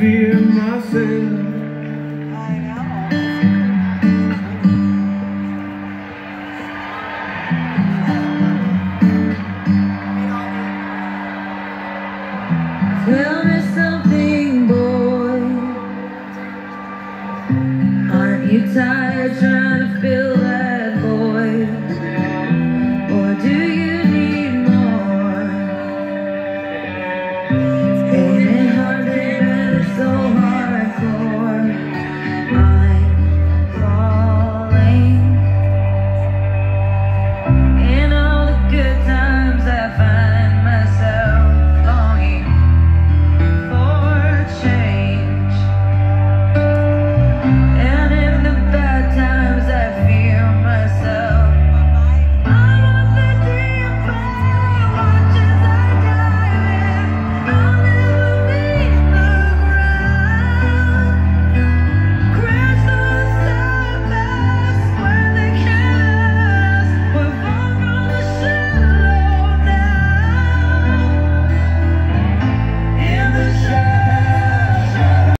fear myself. I know. Tell me something, boy. Aren't you tired trying to fill that void? Or do you?